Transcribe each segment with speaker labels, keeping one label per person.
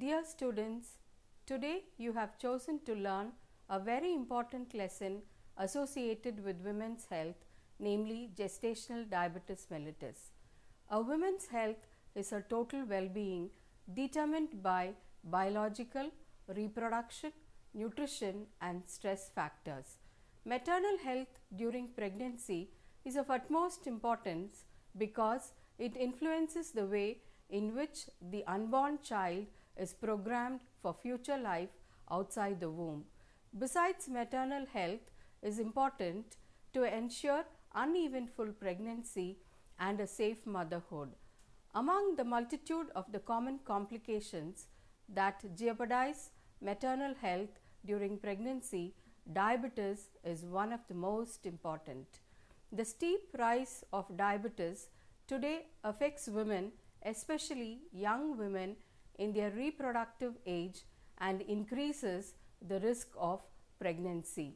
Speaker 1: Dear students, today you have chosen to learn a very important lesson associated with women's health, namely gestational diabetes mellitus. A woman's health is her total well being determined by biological, reproduction, nutrition, and stress factors. Maternal health during pregnancy is of utmost importance because it influences the way in which the unborn child is programmed for future life outside the womb. Besides, maternal health is important to ensure uneventful pregnancy and a safe motherhood. Among the multitude of the common complications that jeopardize maternal health during pregnancy, diabetes is one of the most important. The steep rise of diabetes today affects women, especially young women in their reproductive age and increases the risk of pregnancy.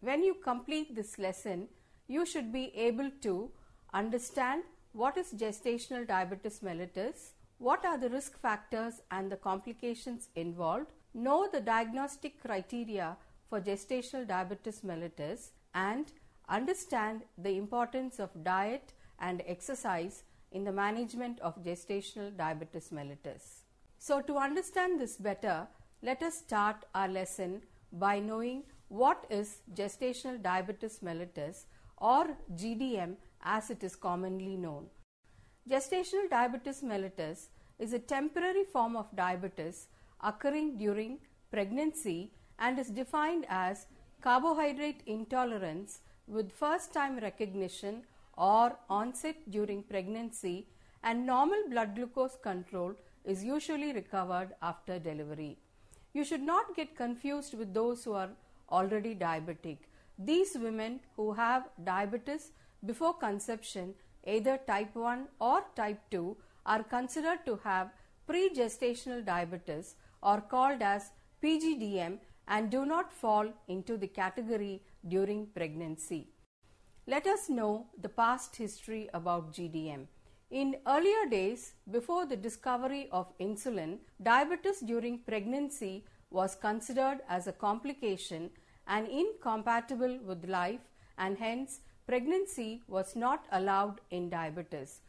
Speaker 1: When you complete this lesson, you should be able to understand what is gestational diabetes mellitus, what are the risk factors and the complications involved, know the diagnostic criteria for gestational diabetes mellitus, and understand the importance of diet and exercise in the management of gestational diabetes mellitus. So, to understand this better, let us start our lesson by knowing what is gestational diabetes mellitus or GDM as it is commonly known. Gestational diabetes mellitus is a temporary form of diabetes occurring during pregnancy and is defined as carbohydrate intolerance with first time recognition or onset during pregnancy and normal blood glucose control is usually recovered after delivery. You should not get confused with those who are already diabetic. These women who have diabetes before conception, either type 1 or type 2, are considered to have pre-gestational diabetes or called as PGDM and do not fall into the category during pregnancy. Let us know the past history about GDM. In earlier days, before the discovery of insulin, diabetes during pregnancy was considered as a complication and incompatible with life and hence pregnancy was not allowed in diabetes.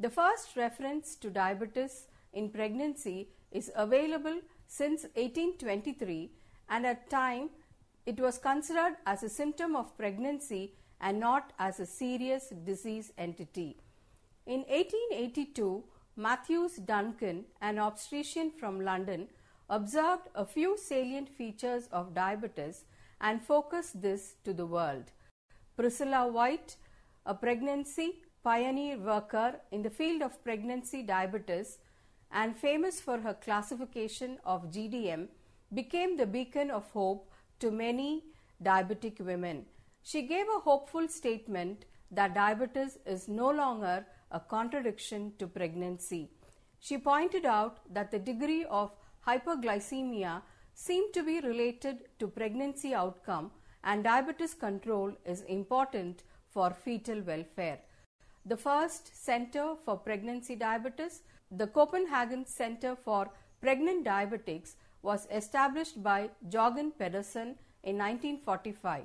Speaker 1: The first reference to diabetes in pregnancy is available since 1823 and at time it was considered as a symptom of pregnancy and not as a serious disease entity. In 1882, Matthews Duncan, an obstetrician from London, observed a few salient features of diabetes and focused this to the world. Priscilla White, a pregnancy pioneer worker in the field of pregnancy diabetes and famous for her classification of GDM, became the beacon of hope to many diabetic women. She gave a hopeful statement that diabetes is no longer a contradiction to pregnancy. She pointed out that the degree of hyperglycemia seemed to be related to pregnancy outcome and diabetes control is important for fetal welfare. The first Center for Pregnancy Diabetes, the Copenhagen Center for Pregnant Diabetics, was established by Jorgen Pedersen in 1945.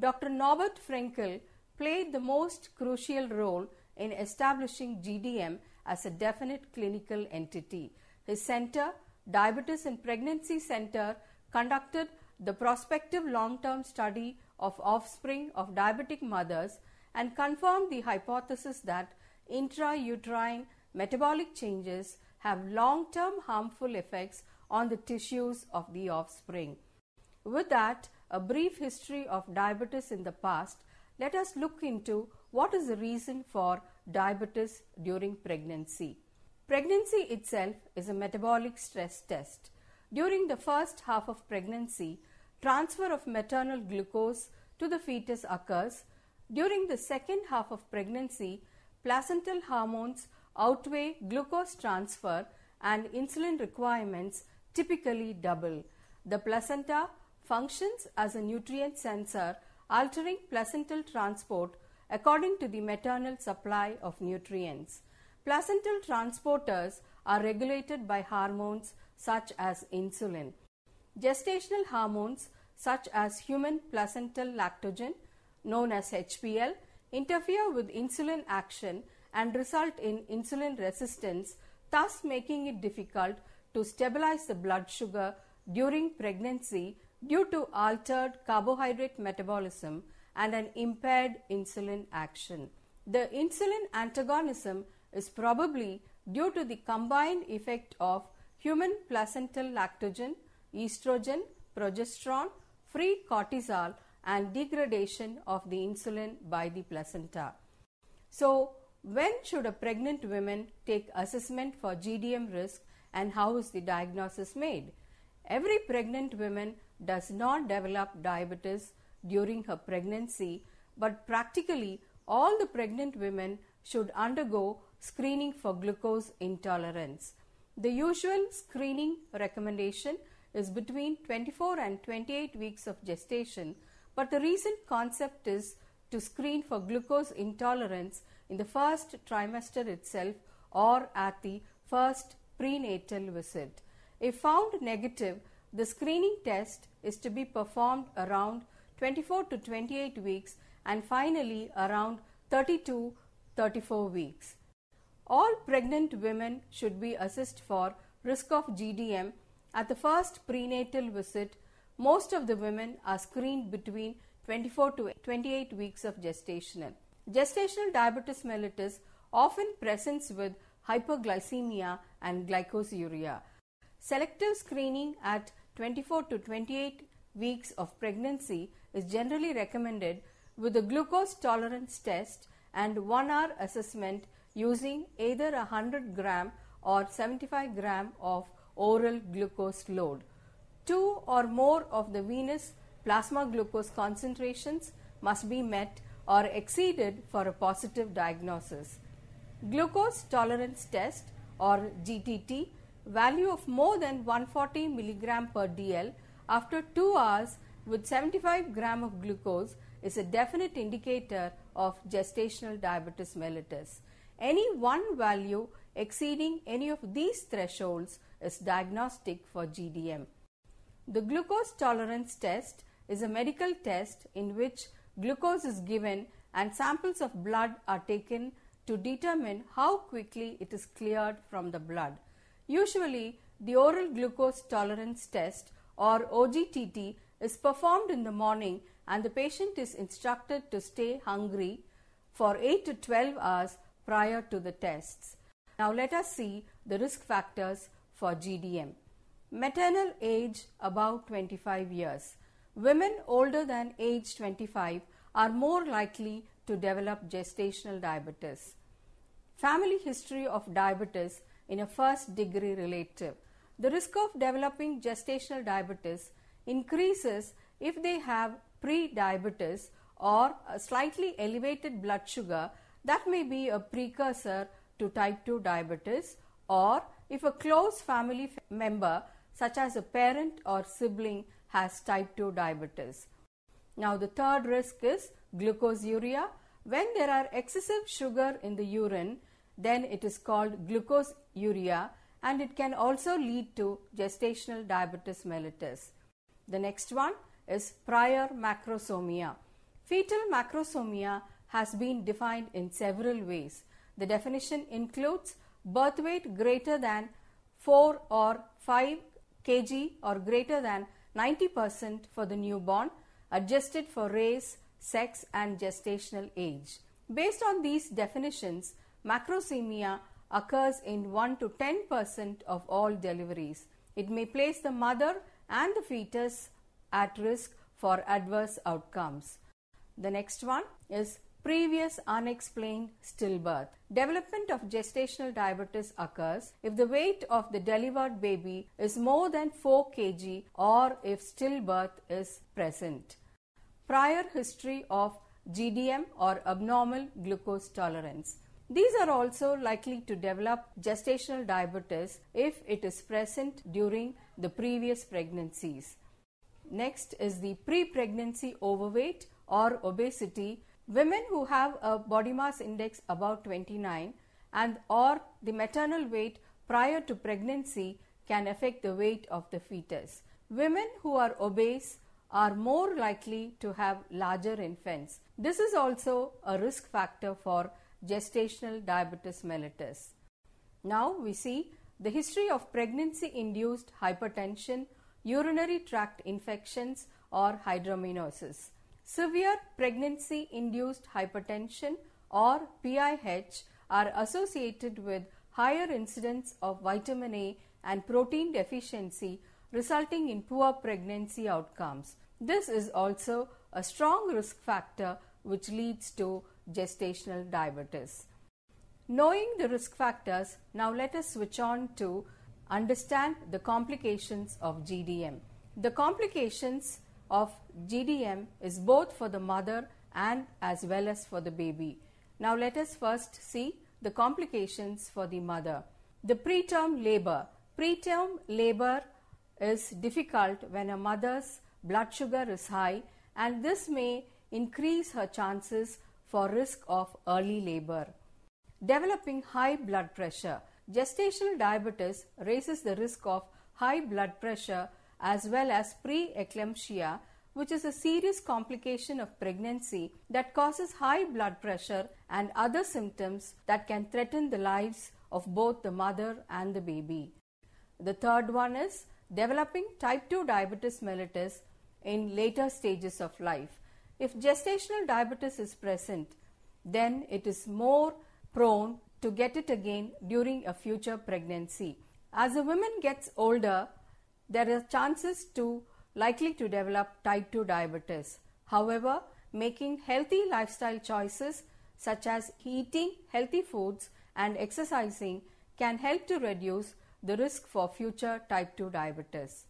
Speaker 1: Dr. Norbert Freinkel played the most crucial role in establishing GDM as a definite clinical entity. His center, Diabetes and Pregnancy Center, conducted the prospective long term study of offspring of diabetic mothers and confirmed the hypothesis that intrauterine metabolic changes have long term harmful effects on the tissues of the offspring. With that, a brief history of diabetes in the past, let us look into what is the reason for diabetes during pregnancy. Pregnancy itself is a metabolic stress test. During the first half of pregnancy, transfer of maternal glucose to the fetus occurs. During the second half of pregnancy, placental hormones outweigh glucose transfer and insulin requirements typically double. The placenta functions as a nutrient sensor, altering placental transport according to the maternal supply of nutrients. Placental transporters are regulated by hormones such as insulin. Gestational hormones such as human placental lactogen known as HPL interfere with insulin action and result in insulin resistance thus making it difficult to stabilize the blood sugar during pregnancy due to altered carbohydrate metabolism and an impaired insulin action. The insulin antagonism is probably due to the combined effect of human placental lactogen, estrogen, progesterone, free cortisol and degradation of the insulin by the placenta. So, when should a pregnant woman take assessment for GDM risk and how is the diagnosis made? Every pregnant woman does not develop diabetes during her pregnancy, but practically all the pregnant women should undergo screening for glucose intolerance. The usual screening recommendation is between 24 and 28 weeks of gestation, but the recent concept is to screen for glucose intolerance in the first trimester itself or at the first prenatal visit. If found negative, the screening test is to be performed around 24 to 28 weeks and finally around 32 34 weeks. All pregnant women should be assessed for risk of GDM at the first prenatal visit. Most of the women are screened between 24 to 28 weeks of gestational. Gestational diabetes mellitus often presents with hyperglycemia and glycosuria. Selective screening at 24 to 28 weeks of pregnancy is generally recommended with a glucose tolerance test and 1 hour assessment using either a 100 gram or 75 gram of oral glucose load. Two or more of the venous plasma glucose concentrations must be met or exceeded for a positive diagnosis. Glucose tolerance test or GTT value of more than 140 milligram per dl after 2 hours with 75 gram of glucose is a definite indicator of gestational diabetes mellitus. Any one value exceeding any of these thresholds is diagnostic for GDM. The glucose tolerance test is a medical test in which glucose is given and samples of blood are taken to determine how quickly it is cleared from the blood. Usually, the oral glucose tolerance test or OGTT is performed in the morning and the patient is instructed to stay hungry for 8 to 12 hours prior to the tests. Now let us see the risk factors for GDM. Maternal age above 25 years. Women older than age 25 are more likely to develop gestational diabetes. Family history of diabetes in a first degree relative. The risk of developing gestational diabetes increases if they have pre-diabetes or a slightly elevated blood sugar that may be a precursor to type 2 diabetes or if a close family member such as a parent or sibling has type 2 diabetes. Now the third risk is glucosuria. When there are excessive sugar in the urine, then it is called glucoseuria and it can also lead to gestational diabetes mellitus. The next one is prior macrosomia. Fetal macrosomia has been defined in several ways. The definition includes birth weight greater than 4 or 5 kg or greater than 90 percent for the newborn, adjusted for race, sex and gestational age. Based on these definitions, macrosomia occurs in 1 to 10 percent of all deliveries. It may place the mother and the fetus at risk for adverse outcomes. The next one is previous unexplained stillbirth. Development of gestational diabetes occurs if the weight of the delivered baby is more than 4 kg or if stillbirth is present. Prior history of GDM or abnormal glucose tolerance. These are also likely to develop gestational diabetes if it is present during the previous pregnancies. Next is the pre-pregnancy overweight or obesity. Women who have a body mass index above 29 and or the maternal weight prior to pregnancy can affect the weight of the fetus. Women who are obese are more likely to have larger infants. This is also a risk factor for gestational diabetes mellitus. Now we see the history of pregnancy induced hypertension, urinary tract infections, or hydramnios. Severe pregnancy induced hypertension or PIH are associated with higher incidence of vitamin A and protein deficiency resulting in poor pregnancy outcomes. This is also a strong risk factor which leads to gestational diabetes. Knowing the risk factors, now let us switch on to understand the complications of GDM. The complications of GDM is both for the mother and as well as for the baby. Now let us first see the complications for the mother. The preterm labor. Preterm labor is difficult when a mother's blood sugar is high and this may increase her chances for risk of early labor. Developing high blood pressure. Gestational diabetes raises the risk of high blood pressure as well as preeclampsia which is a serious complication of pregnancy that causes high blood pressure and other symptoms that can threaten the lives of both the mother and the baby. The third one is developing type 2 diabetes mellitus in later stages of life. If gestational diabetes is present, then it is more prone to get it again during a future pregnancy. As a woman gets older, there are chances to likely to develop type 2 diabetes. However, making healthy lifestyle choices such as eating healthy foods and exercising can help to reduce the risk for future type 2 diabetes.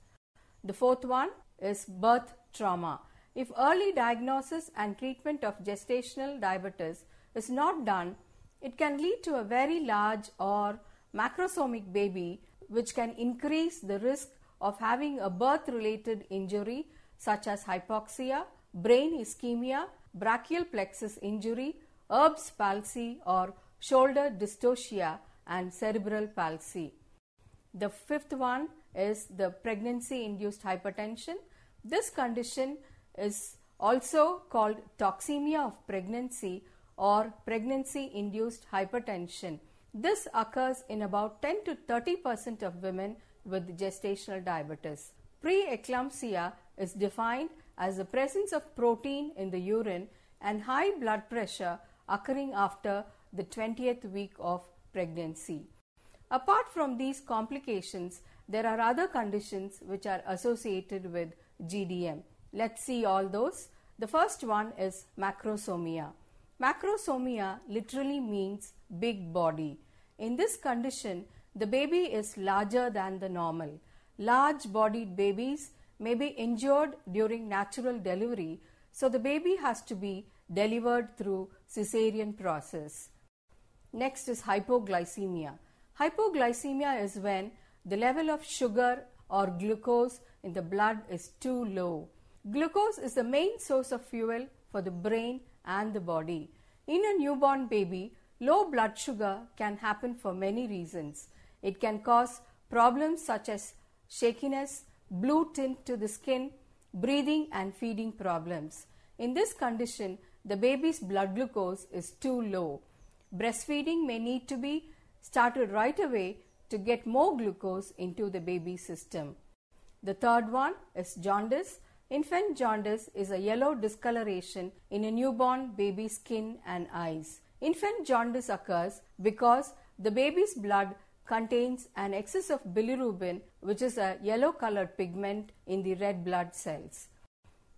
Speaker 1: The fourth one is birth trauma. If early diagnosis and treatment of gestational diabetes is not done, it can lead to a very large or macrosomic baby which can increase the risk of having a birth related injury such as hypoxia, brain ischemia, brachial plexus injury, Erb's palsy or shoulder dystocia and cerebral palsy. The fifth one is the pregnancy induced hypertension. This condition is also called toxemia of pregnancy or pregnancy induced hypertension. This occurs in about 10 to 30 percent of women with gestational diabetes. Preeclampsia is defined as the presence of protein in the urine and high blood pressure occurring after the 20th week of pregnancy. Apart from these complications, there are other conditions which are associated with GDM. Let's see all those. The first one is macrosomia. Macrosomia literally means big body. In this condition, the baby is larger than the normal. Large bodied babies may be injured during natural delivery, so the baby has to be delivered through cesarean process. Next is hypoglycemia. Hypoglycemia is when the level of sugar or glucose in the blood is too low. Glucose is the main source of fuel for the brain and the body. In a newborn baby, low blood sugar can happen for many reasons. It can cause problems such as shakiness, blue tint to the skin, breathing and feeding problems. In this condition, the baby's blood glucose is too low. Breastfeeding may need to be started right away to get more glucose into the baby's system. The third one is jaundice. Infant jaundice is a yellow discoloration in a newborn baby's skin and eyes. Infant jaundice occurs because the baby's blood contains an excess of bilirubin, which is a yellow colored pigment in the red blood cells.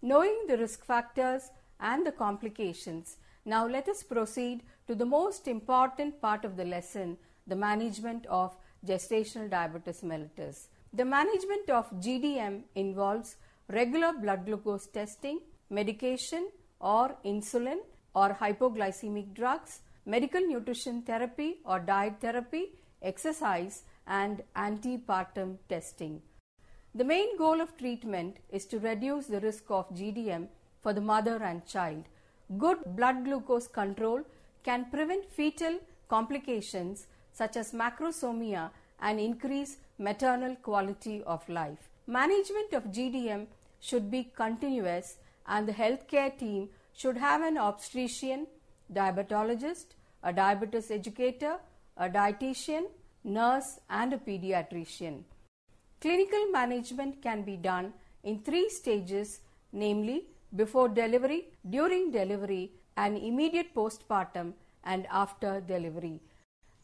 Speaker 1: Knowing the risk factors and the complications, now let us proceed to the most important part of the lesson the management of gestational diabetes mellitus. The management of GDM involves regular blood glucose testing, medication or insulin or hypoglycemic drugs, medical nutrition therapy or diet therapy, exercise, and antepartum testing. The main goal of treatment is to reduce the risk of GDM for the mother and child. Good blood glucose control can prevent fetal complications such as macrosomia and increase maternal quality of life. Management of GDM should be continuous and the healthcare team should have an obstetrician, diabetologist, a diabetes educator, a dietitian, nurse and a pediatrician. Clinical management can be done in three stages namely before delivery, during delivery and immediate postpartum and after delivery.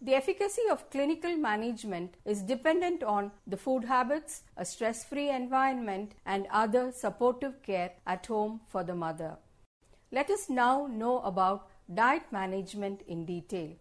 Speaker 1: The efficacy of clinical management is dependent on the food habits, a stress free environment, and other supportive care at home for the mother. Let us now know about diet management in detail.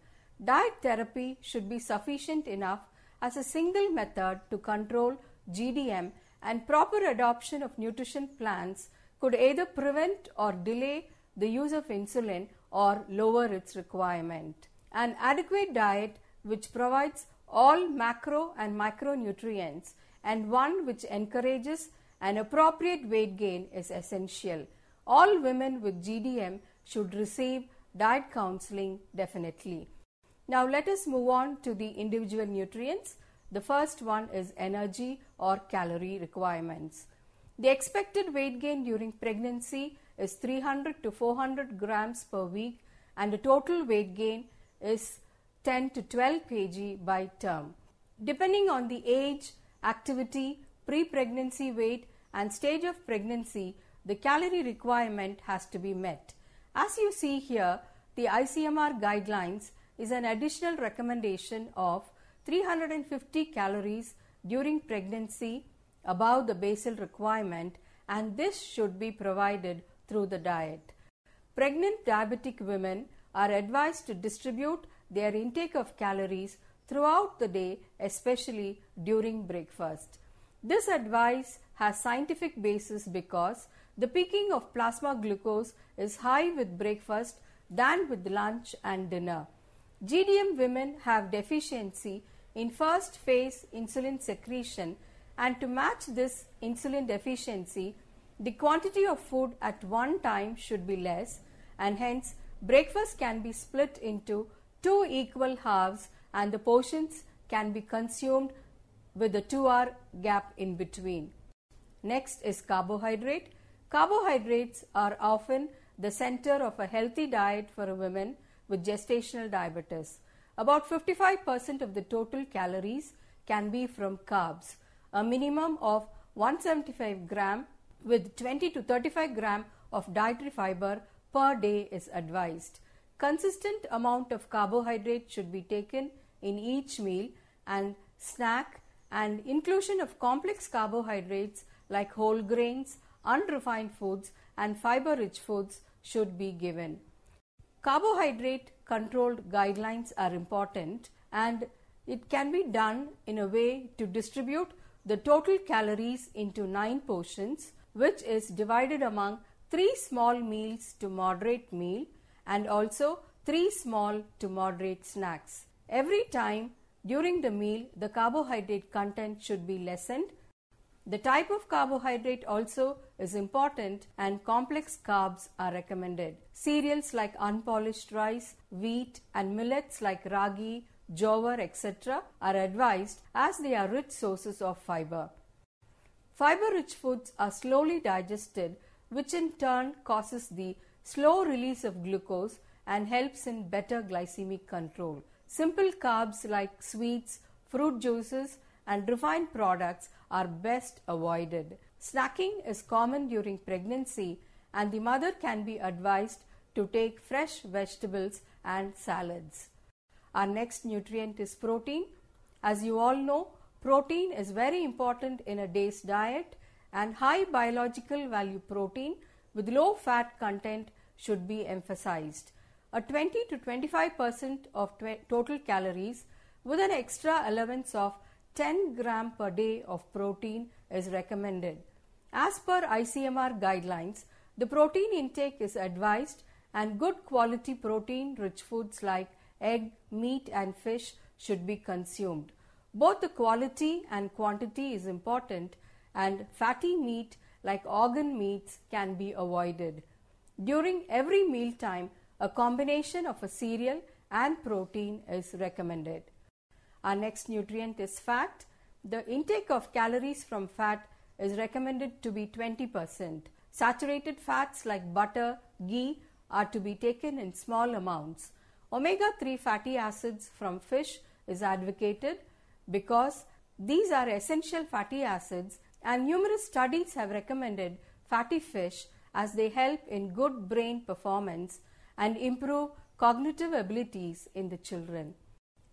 Speaker 1: Diet therapy should be sufficient enough as a single method to control GDM, and proper adoption of nutrition plans could either prevent or delay the use of insulin or lower its requirement. An adequate diet which provides all macro and micronutrients and one which encourages an appropriate weight gain is essential. All women with GDM should receive diet counseling definitely. Now let us move on to the individual nutrients. The first one is energy or calorie requirements. The expected weight gain during pregnancy is 300 to 400 grams per week and the total weight gain is 10 to 12 kg by term. Depending on the age, activity, pre-pregnancy weight and stage of pregnancy, the calorie requirement has to be met. As you see here, the ICMR guidelines is an additional recommendation of 350 calories during pregnancy above the basal requirement and this should be provided through the diet. Pregnant diabetic women are advised to distribute their intake of calories throughout the day, especially during breakfast. This advice has scientific basis because the peaking of plasma glucose is high with breakfast than with lunch and dinner. GDM women have deficiency in first phase insulin secretion and to match this insulin deficiency, the quantity of food at one time should be less and hence breakfast can be split into two equal halves and the portions can be consumed with a 2 hour gap in between. Next is carbohydrate. Carbohydrates are often the center of a healthy diet for a woman with gestational diabetes. About 55% of the total calories can be from carbs. A minimum of 175 gram with 20 to 35 gram of dietary fiber per day is advised. Consistent amount of carbohydrate should be taken in each meal and snack and inclusion of complex carbohydrates like whole grains, unrefined foods and fiber rich foods should be given. Carbohydrate controlled guidelines are important and it can be done in a way to distribute the total calories into 9 portions which is divided among 3 small meals to moderate meal and also 3 small to moderate snacks. Every time during the meal, the carbohydrate content should be lessened. The type of carbohydrate also is important and complex carbs are recommended. Cereals like unpolished rice, wheat and millets like ragi, jowar etc. are advised as they are rich sources of fiber. Fiber rich foods are slowly digested which in turn causes the slow release of glucose and helps in better glycemic control. Simple carbs like sweets, fruit juices, and refined products are best avoided. Snacking is common during pregnancy, and the mother can be advised to take fresh vegetables and salads. Our next nutrient is protein. As you all know, protein is very important in a day's diet, and high biological value protein with low fat content should be emphasized. A 20 to 25 percent of total calories with an extra allowance of 10 gram per day of protein is recommended. As per ICMR guidelines, the protein intake is advised and good quality protein rich foods like egg, meat and fish should be consumed. Both the quality and quantity is important and fatty meat like organ meats can be avoided. During every meal time, a combination of a cereal and protein is recommended. Our next nutrient is fat. The intake of calories from fat is recommended to be 20%. Saturated fats like butter, ghee are to be taken in small amounts. Omega 3 fatty acids from fish is advocated because these are essential fatty acids and numerous studies have recommended fatty fish as they help in good brain performance and improve cognitive abilities in the children.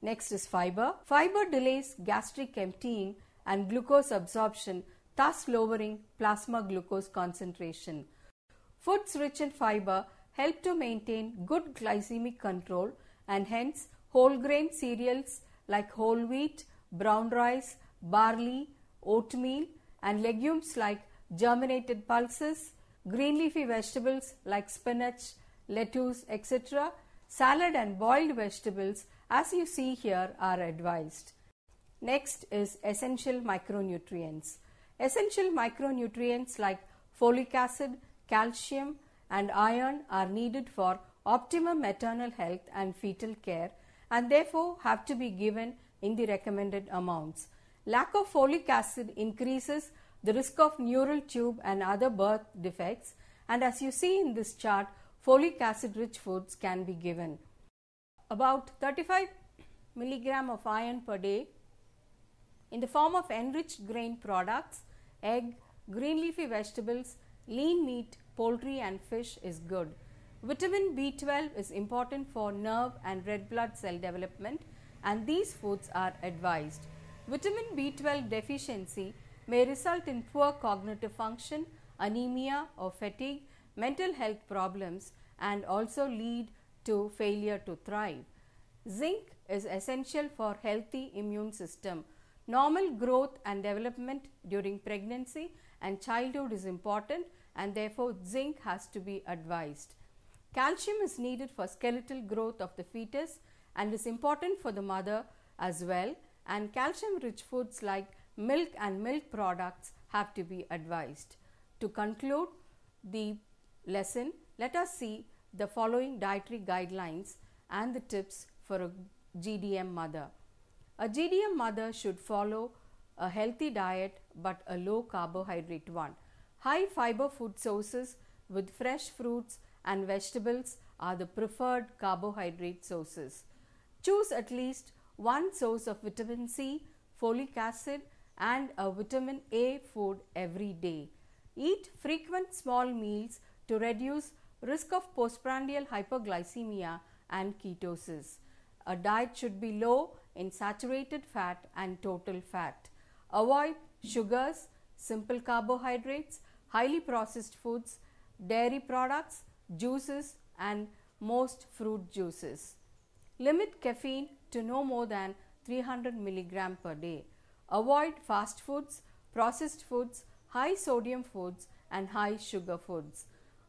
Speaker 1: Next is fiber. Fiber delays gastric emptying and glucose absorption, thus lowering plasma glucose concentration. Foods rich in fiber help to maintain good glycemic control and hence whole grain cereals like whole wheat, brown rice, barley, oatmeal and legumes like germinated pulses, green leafy vegetables like spinach, lettuce, etc., salad and boiled vegetables as you see here are advised. Next is essential micronutrients. Essential micronutrients like folic acid, calcium and iron are needed for optimum maternal health and fetal care and therefore have to be given in the recommended amounts. Lack of folic acid increases the risk of neural tube and other birth defects and as you see in this chart folic acid rich foods can be given. About 35 milligram of iron per day in the form of enriched grain products, egg, green leafy vegetables, lean meat, poultry and fish is good. Vitamin B12 is important for nerve and red blood cell development and these foods are advised. Vitamin B12 deficiency may result in poor cognitive function, anemia or fatigue, mental health problems and also lead to failure to thrive. Zinc is essential for healthy immune system. Normal growth and development during pregnancy and childhood is important and therefore zinc has to be advised. Calcium is needed for skeletal growth of the fetus and is important for the mother as well and calcium rich foods like milk and milk products have to be advised. To conclude the lesson, let us see the following dietary guidelines and the tips for a GDM mother. A GDM mother should follow a healthy diet but a low carbohydrate one. High fiber food sources with fresh fruits and vegetables are the preferred carbohydrate sources. Choose at least one source of vitamin C, folic acid and a vitamin A food every day. Eat frequent small meals to reduce risk of postprandial hyperglycemia and ketosis. A diet should be low in saturated fat and total fat. Avoid sugars, simple carbohydrates, highly processed foods, dairy products, juices and most fruit juices. Limit caffeine to no more than 300 milligram per day. Avoid fast foods, processed foods, high sodium foods and high sugar foods.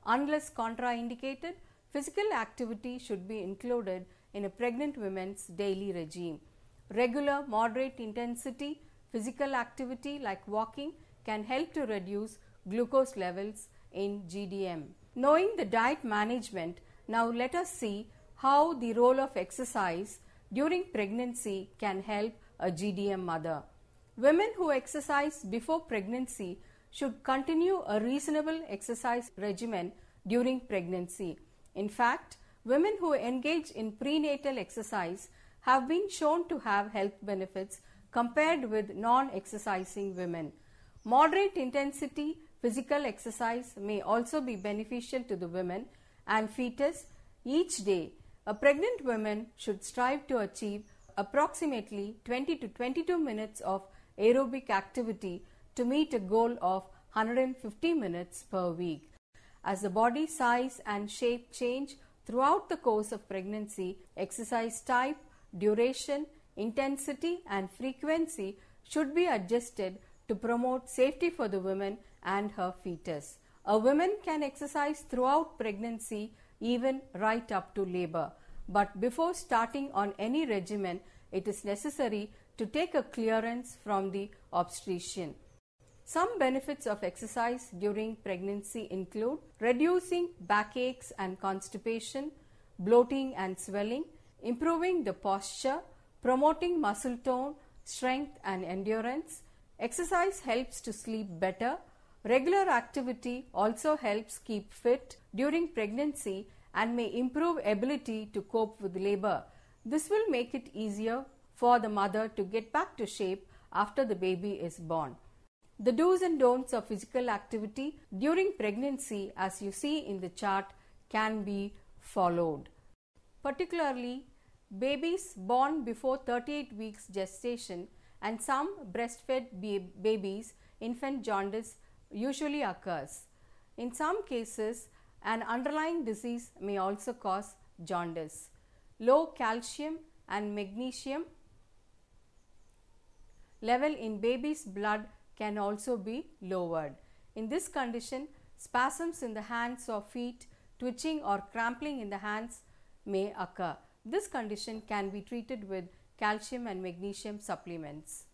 Speaker 1: Unless contraindicated, physical activity should be included in a pregnant woman's daily regime. Regular moderate intensity physical activity like walking can help to reduce glucose levels in GDM. Knowing the diet management, now let us see how the role of exercise during pregnancy can help a GDM mother. Women who exercise before pregnancy should continue a reasonable exercise regimen during pregnancy. In fact, women who engage in prenatal exercise have been shown to have health benefits compared with non-exercising women. Moderate intensity physical exercise may also be beneficial to the women and fetus each day. A pregnant woman should strive to achieve approximately 20 to 22 minutes of aerobic activity to meet a goal of 150 minutes per week. As the body size and shape change throughout the course of pregnancy, exercise type, duration, intensity and frequency should be adjusted to promote safety for the woman and her fetus. A woman can exercise throughout pregnancy even right up to labor. But before starting on any regimen, it is necessary to take a clearance from the obstetrician. Some benefits of exercise during pregnancy include reducing backaches and constipation, bloating and swelling, improving the posture, promoting muscle tone, strength and endurance. Exercise helps to sleep better. Regular activity also helps keep fit during pregnancy and may improve ability to cope with labor. This will make it easier for the mother to get back to shape after the baby is born. The do's and don'ts of physical activity during pregnancy as you see in the chart can be followed. Particularly babies born before 38 weeks gestation and some breastfed babies infant jaundice usually occurs. In some cases an underlying disease may also cause jaundice. Low calcium and magnesium level in baby's blood can also be lowered. In this condition, spasms in the hands or feet, twitching or cramping in the hands may occur. This condition can be treated with calcium and magnesium supplements.